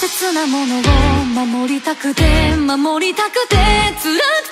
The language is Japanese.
切なものを守りたくて守りたくて辛くて。